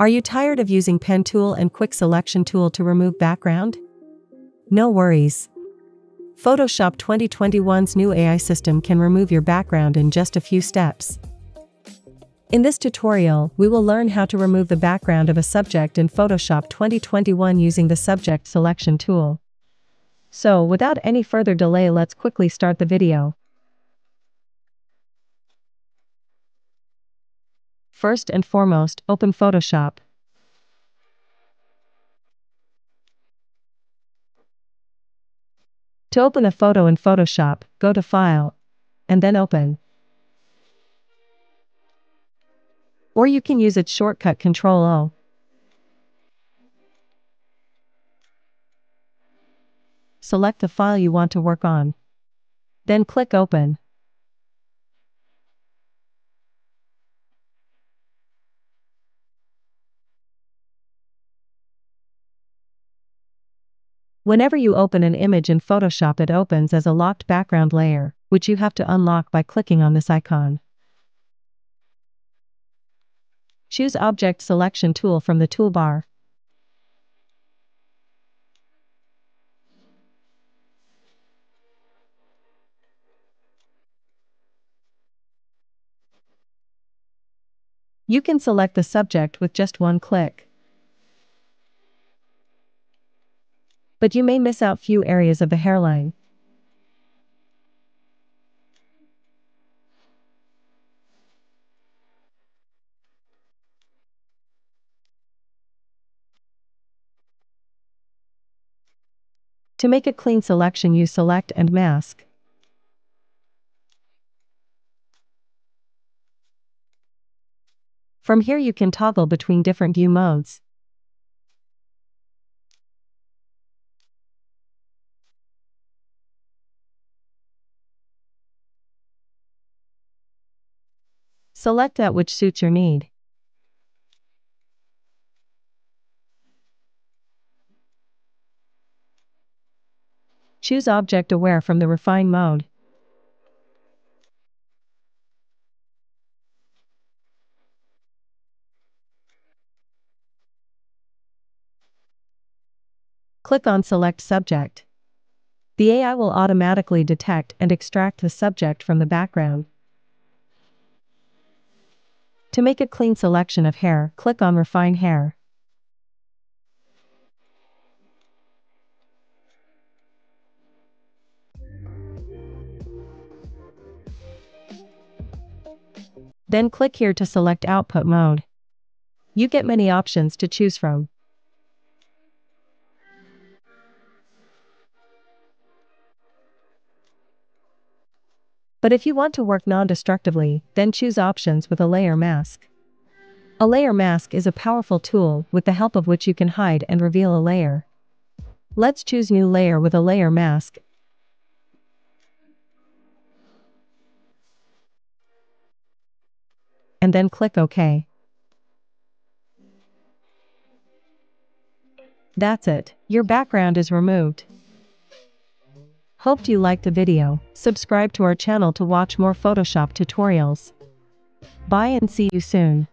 Are you tired of using pen tool and quick selection tool to remove background? No worries. Photoshop 2021's new AI system can remove your background in just a few steps. In this tutorial, we will learn how to remove the background of a subject in Photoshop 2021 using the Subject Selection tool. So, without any further delay let's quickly start the video. First and foremost, open Photoshop. To open a photo in Photoshop, go to File, and then Open. Or you can use its shortcut Ctrl O. Select the file you want to work on. Then click Open. Whenever you open an image in Photoshop it opens as a locked background layer, which you have to unlock by clicking on this icon. Choose Object Selection tool from the toolbar. You can select the subject with just one click. But you may miss out few areas of the hairline. To make a clean selection use Select and Mask. From here you can toggle between different view modes. Select that which suits your need. Choose Object Aware from the Refine mode. Click on Select Subject. The AI will automatically detect and extract the subject from the background. To make a clean selection of hair, click on Refine Hair. Then click here to select Output Mode. You get many options to choose from. But if you want to work non-destructively, then choose options with a layer mask. A layer mask is a powerful tool with the help of which you can hide and reveal a layer. Let's choose new layer with a layer mask. And then click OK. That's it, your background is removed. Hoped you liked the video, subscribe to our channel to watch more Photoshop tutorials. Bye and see you soon.